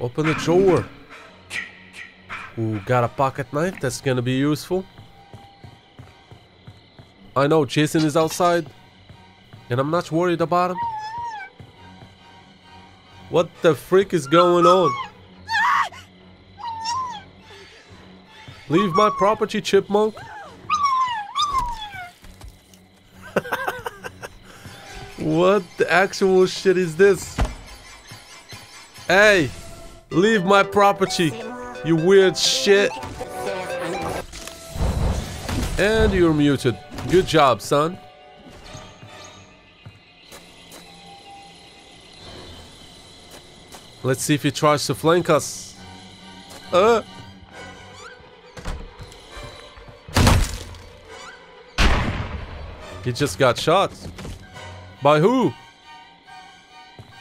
Open the drawer. Ooh, got a pocket knife. That's gonna be useful. I know Jason is outside. And I'm not worried about him. What the freak is going on? Leave my property, chipmunk. what the actual shit is this? Hey, leave my property, you weird shit. And you're muted. Good job, son. Let's see if he tries to flank us. Uh. He just got shot. By who?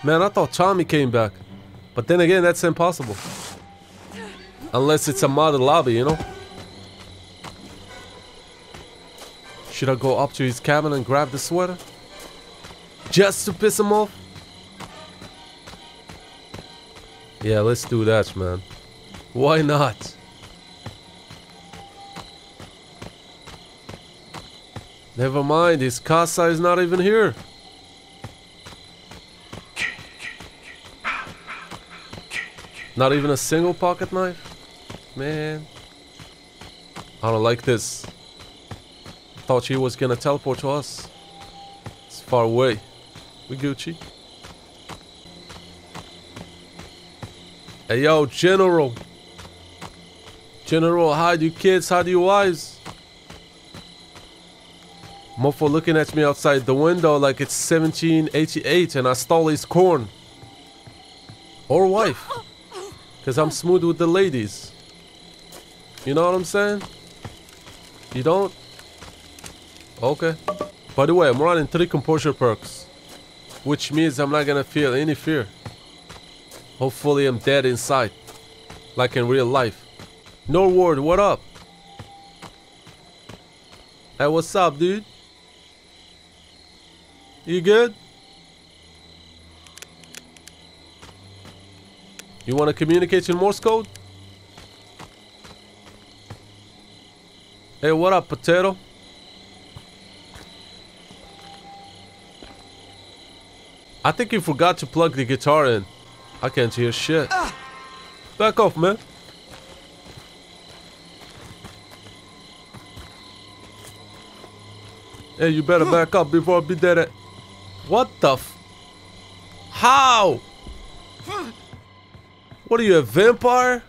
Man, I thought Tommy came back. But then again, that's impossible. Unless it's a modded lobby, you know? Should I go up to his cabin and grab the sweater? Just to piss him off? Yeah, let's do that, man. Why not? Never mind, his casa is not even here. Not even a single pocket knife? Man. I don't like this. Thought she was gonna teleport to us. It's far away. We Gucci. Hey yo, General. General, hide you kids, hide you wives. Mofo looking at me outside the window like it's 1788 and I stole his corn. Or wife. Because I'm smooth with the ladies. You know what I'm saying? You don't? Okay. By the way, I'm running three composure perks. Which means I'm not gonna feel any fear. Hopefully I'm dead inside. Like in real life. Norward, what up? Hey, what's up, dude? You good? You want to communicate in Morse code? Hey, what up, potato? I think you forgot to plug the guitar in. I can't hear shit. Back off, man. Hey, you better back up before I be dead at... What the f... How? What are you, a vampire?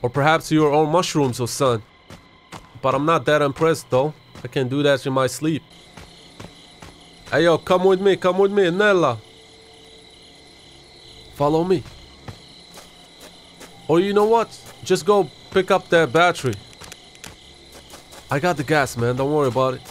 Or perhaps you're on mushrooms or son. But I'm not that impressed though. I can do that in my sleep. Hey yo, come with me, come with me, Nella. Follow me. Or you know what? Just go pick up that battery. I got the gas, man. Don't worry about it.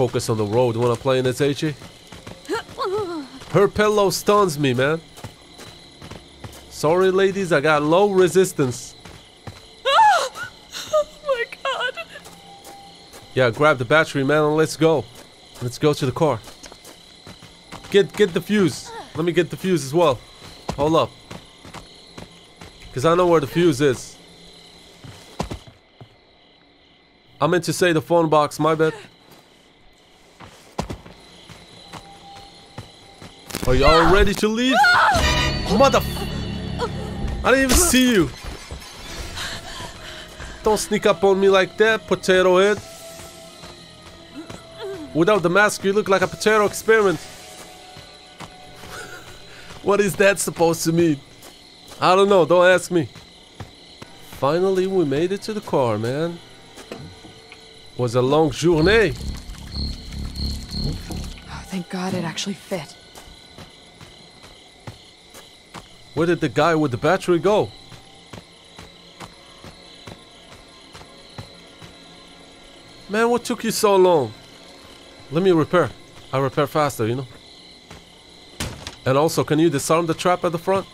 Focus on the road when I'm playing this HE. Her pillow stuns me, man. Sorry, ladies, I got low resistance. oh my god. Yeah, grab the battery, man, and let's go. Let's go to the car. Get get the fuse. Let me get the fuse as well. Hold up. Because I know where the fuse is. I meant to say the phone box, my bad. Are y'all ready to leave? Mother... I didn't even see you. Don't sneak up on me like that, potato head. Without the mask, you look like a potato experiment. what is that supposed to mean? I don't know, don't ask me. Finally, we made it to the car, man. Was a long journée. Oh, thank god it actually fit. Where did the guy with the battery go? Man, what took you so long? Let me repair. I repair faster, you know? And also, can you disarm the trap at the front?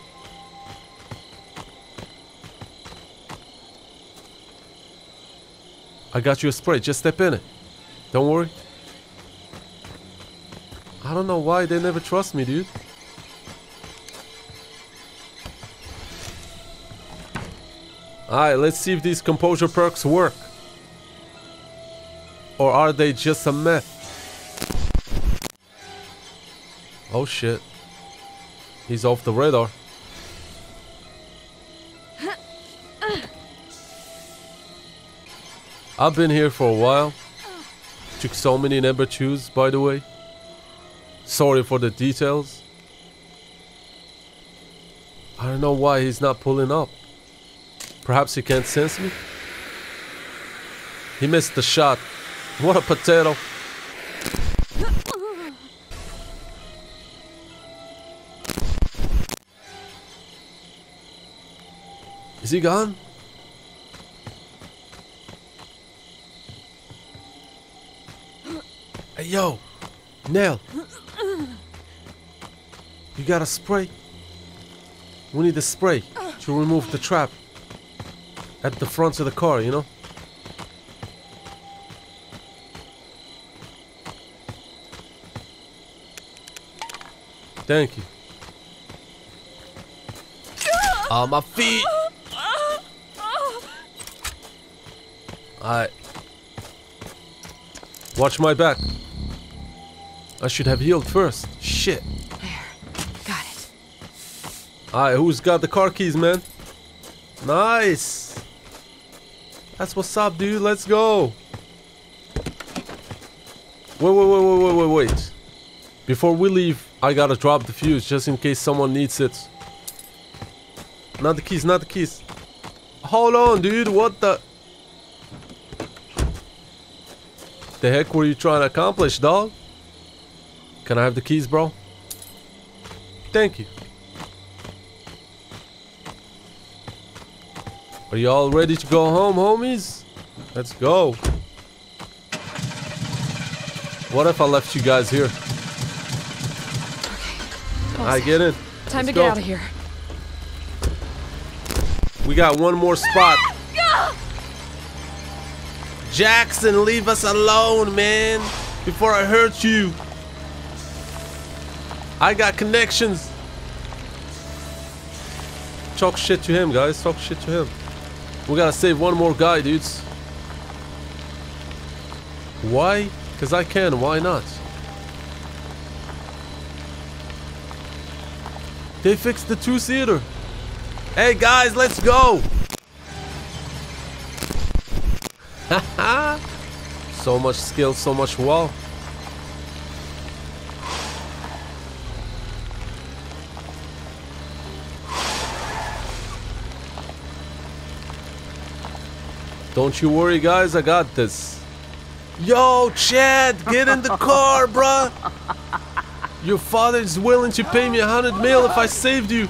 I got you a spray. Just step in it. Don't worry. I don't know why they never trust me, dude. Alright, let's see if these composure perks work. Or are they just a myth? Oh shit. He's off the radar. I've been here for a while. Took so many number twos, by the way. Sorry for the details. I don't know why he's not pulling up. Perhaps he can't sense me? He missed the shot. What a potato. Is he gone? Hey, yo. Nail. You got a spray? We need a spray to remove the trap at the front of the car, you know? Thank you. On my feet. Alright. Watch my back. I should have healed first. Shit. There. Got it. Alright, who's got the car keys, man? Nice. That's what's up, dude. Let's go. Wait, wait, wait, wait, wait, wait, wait. Before we leave, I gotta drop the fuse just in case someone needs it. Not the keys, not the keys. Hold on, dude. What the? The heck were you trying to accomplish, dog? Can I have the keys, bro? Thank you. Are you all ready to go home, homies? Let's go. What if I left you guys here? I get it. Time Let's to go. get out of here. We got one more spot. Jackson, leave us alone, man. Before I hurt you. I got connections. Talk shit to him, guys. Talk shit to him. We gotta save one more guy, dudes. Why? Because I can. Why not? They fixed the two-seater. Hey guys, let's go! so much skill, so much wall. Don't you worry, guys, I got this. Yo, Chad, get in the car, bruh! Your father is willing to pay me a hundred mil if I saved you.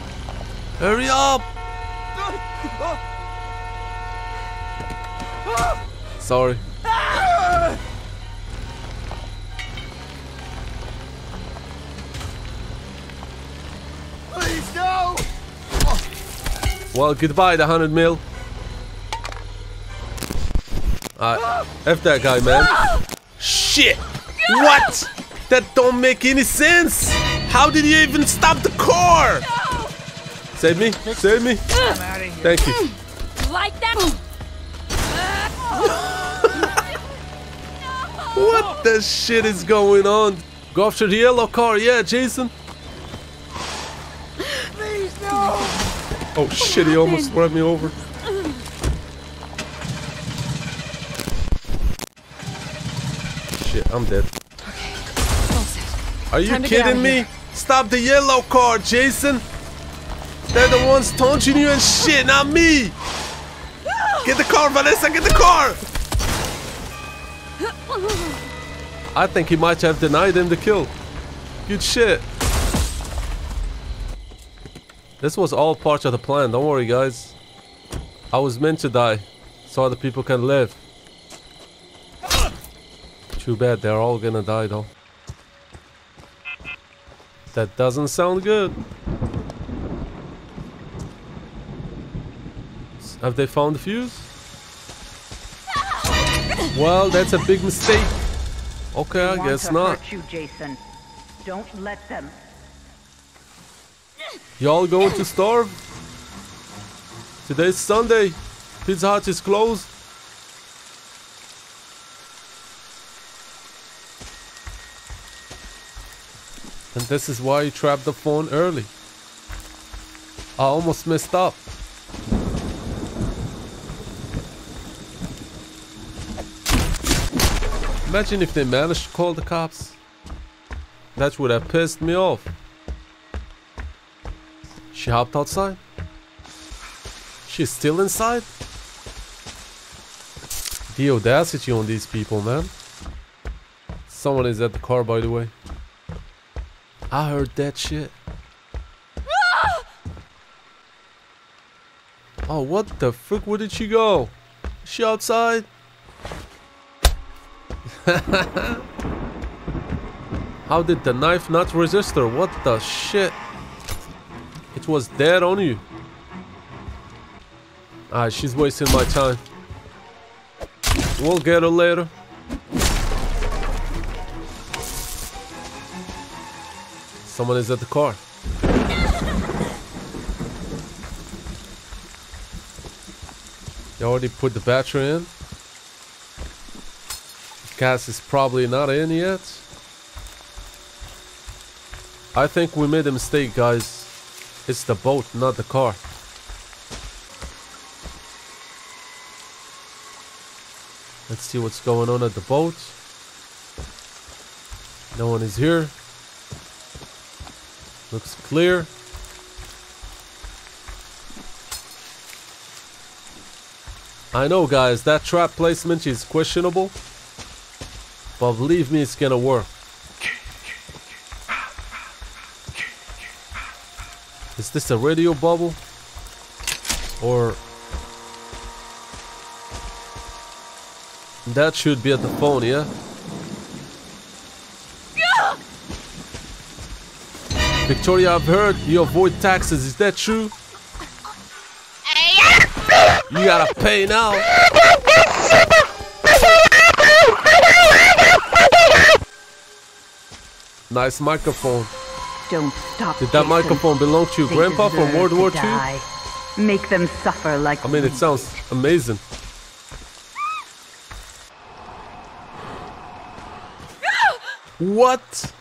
Hurry up! Sorry. Please, no! Well, goodbye, the hundred mil. Uh, F that guy, man. Shit! What? That don't make any sense! How did you even stop the car? Save me! Save me! I'm out of here. Thank you. Like that? What the shit is going on? Go after the yellow car, yeah, Jason. Please, no! Oh shit, he almost ran me over. Shit, I'm dead. Are you Time kidding me? here. Stop the yellow car, Jason. They're the ones taunting you and shit, not me. Get the car, Vanessa, get the car. I think he might have denied him the kill. Good shit. This was all part of the plan, don't worry guys. I was meant to die, so other people can live. Too bad, they're all gonna die though. That doesn't sound good. Have they found the fuse? Well, that's a big mistake. Okay, I guess not. you, Jason. Don't let them. Y'all going to starve? Today's Sunday. Pizza Hut is closed. This is why you trapped the phone early. I almost messed up. Imagine if they managed to call the cops. That would have pissed me off. She hopped outside. She's still inside? The audacity on these people, man. Someone is at the car, by the way. I heard that shit. Oh, what the frick? Where did she go? Is she outside? How did the knife not resist her? What the shit? It was dead on you. Ah, she's wasting my time. We'll get her later. Someone is at the car. They already put the battery in. Gas is probably not in yet. I think we made a mistake, guys. It's the boat, not the car. Let's see what's going on at the boat. No one is here. Looks clear. I know guys, that trap placement is questionable. But believe me, it's gonna work. Is this a radio bubble? Or... That should be at the phone, yeah? Victoria, I've heard you avoid taxes. Is that true? You gotta pay now. Nice microphone. Don't stop. Did that Jason. microphone belong to your They grandpa from World War II? Make them suffer like I mean, it sounds amazing. What?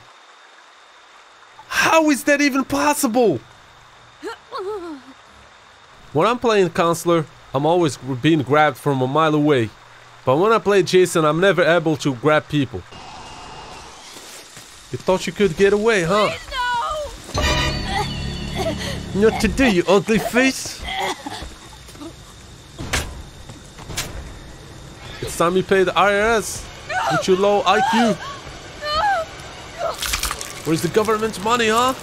How is that even possible? When I'm playing Counselor, I'm always being grabbed from a mile away. But when I play Jason, I'm never able to grab people. You thought you could get away, huh? No! Not today, you ugly face. It's time you pay the IRS with your low IQ. Where's the government's money, huh?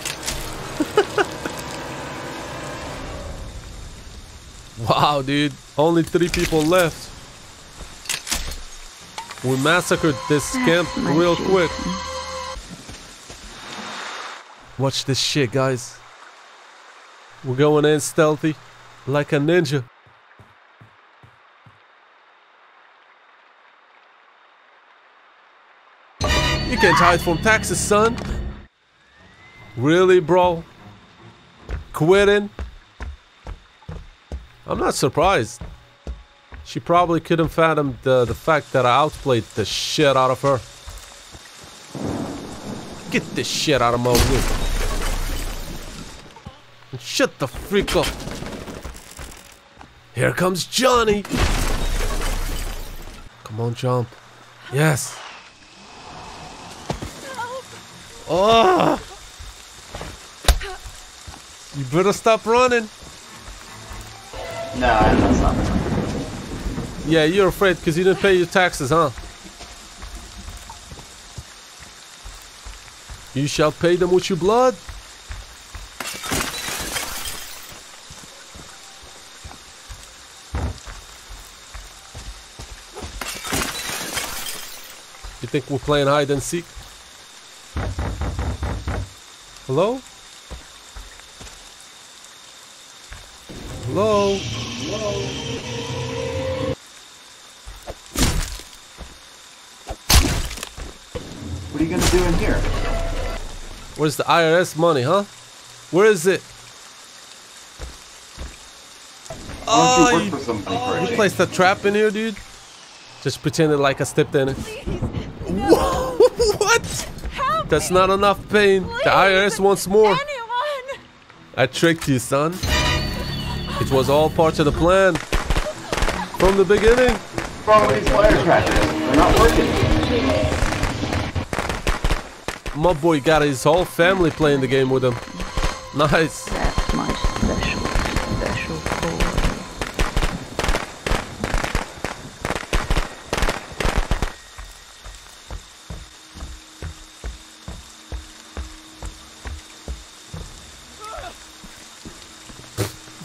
wow, dude. Only three people left. We massacred this camp real quick. Watch this shit, guys. We're going in stealthy, like a ninja. You can't hide from taxes, son. Really, bro? Quitting? I'm not surprised. She probably couldn't fathom the, the fact that I outplayed the shit out of her. Get this shit out of my way. And shut the freak up. Here comes Johnny. Come on, jump. Yes. Oh! You better stop running. No, I'm not stopping. Yeah, you're afraid because you didn't pay your taxes, huh? You shall pay them with your blood. You think we're playing hide and seek? Hello? Hello? Hello? What are you gonna do in here? Where's the IRS money, huh? Where is it? Why Oh, don't you you, work for somebody for you placed a trap in here, dude? Just pretended like I stepped in it. Whoa, what? Help That's me, not enough pain. The IRS wants more. Anyone! I tricked you, son. It was all part of the plan. From the beginning. Wrong with these firecrackers? They're not working. My boy got his whole family playing the game with him. Nice.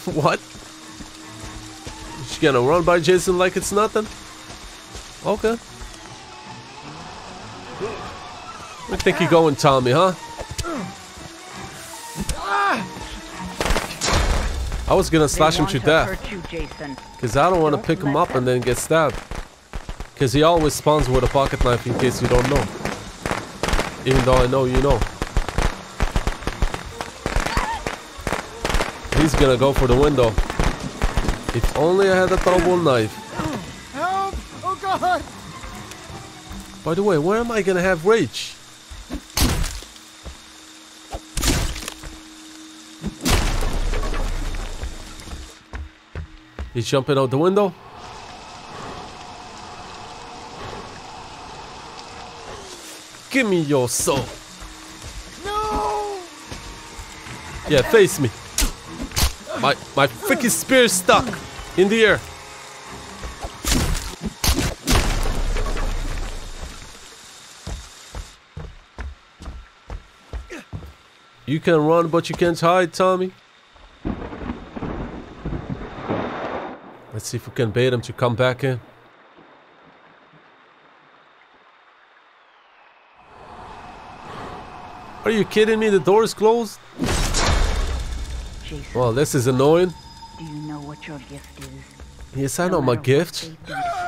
What? She gonna run by Jason like it's nothing? Okay. I think you going, Tommy, huh? I was gonna slash him to death. Because I don't want to pick him up and then get stabbed. Because he always spawns with a pocket knife in case you don't know. Even though I know you know. He's gonna go for the window. If only I had a double knife. Help! Oh god! By the way, where am I gonna have rage? He's jumping out the window. Give me your soul. No! Yeah, face me. My my freaking spear is stuck in the air. You can run, but you can't hide, Tommy. Let's see if we can bait him to come back in. Are you kidding me? The door is closed? Jason, Well, this is annoying. do you know what your gift is? Yes, I No know my gift.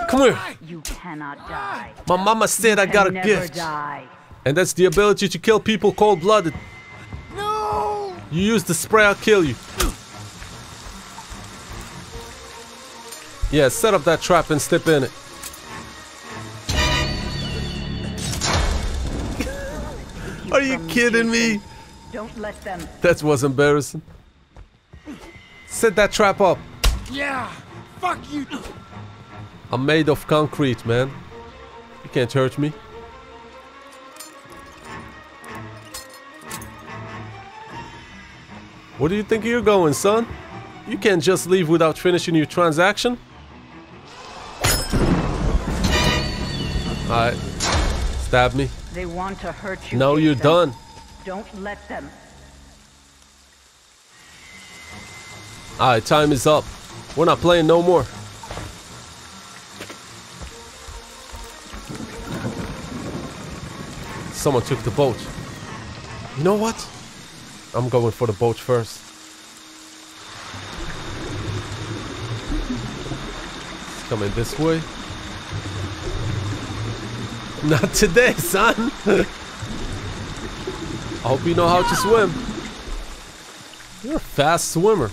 Come here. You cannot die. My mama said I got a gift. Die. And that's the ability to kill people cold blooded. No! You use the spray, I'll kill you. Yeah, set up that trap and step in it. Are you kidding me? Don't let them. That was embarrassing. Set that trap up. Yeah! Fuck you! I'm made of concrete, man. You can't hurt me. Where do you think you're going, son? You can't just leave without finishing your transaction. Alright. Stab me. They want to hurt you. Now you're Jason. done. Don't let them. Alright, time is up. We're not playing no more. Someone took the boat. You know what? I'm going for the boat first. It's coming this way. Not today, son. I hope you know how to swim. You're a fast swimmer.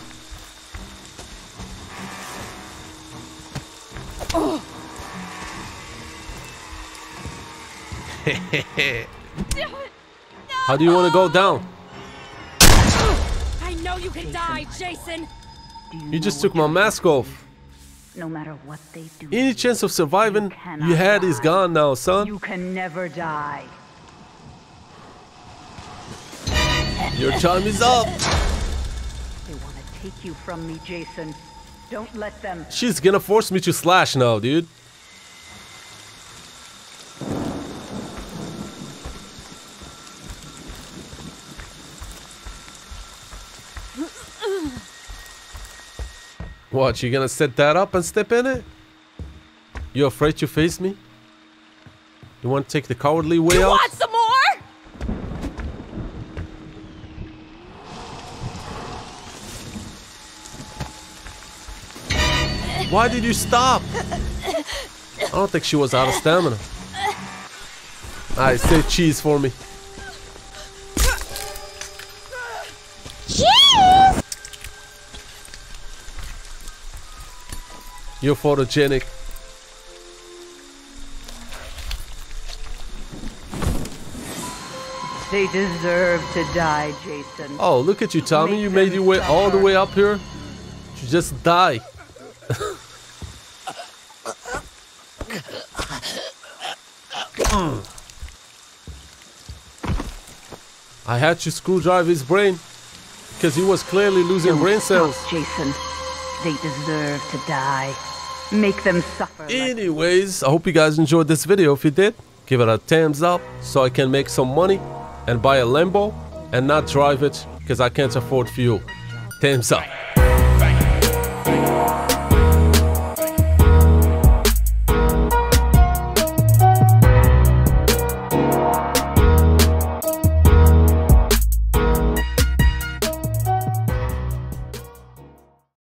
How do you want to go down? I know you can die, Jason! Do You just took my mask off. No matter what they do, Any chance of surviving cannot you had is die. gone now, son. you can never die. Your time is up. They want to take you from me, Jason. Don't let them. She's gonna force me to slash now, dude. What, you gonna set that up and step in it? You afraid to face me? You want to take the cowardly way you out? want some more? Why did you stop? I don't think she was out of stamina. I right, say cheese for me. You're photogenic. They deserve to die, Jason. Oh, look at you, Tommy. Make You made your way all the way up here. You just die. I had to screwdrive his brain because he was clearly losing Don't brain stop, cells. Jason. They deserve to die. Make them suffer. Anyways, I hope you guys enjoyed this video. If you did, give it a thumbs up so I can make some money and buy a Lambo and not drive it because I can't afford fuel. Thumbs up.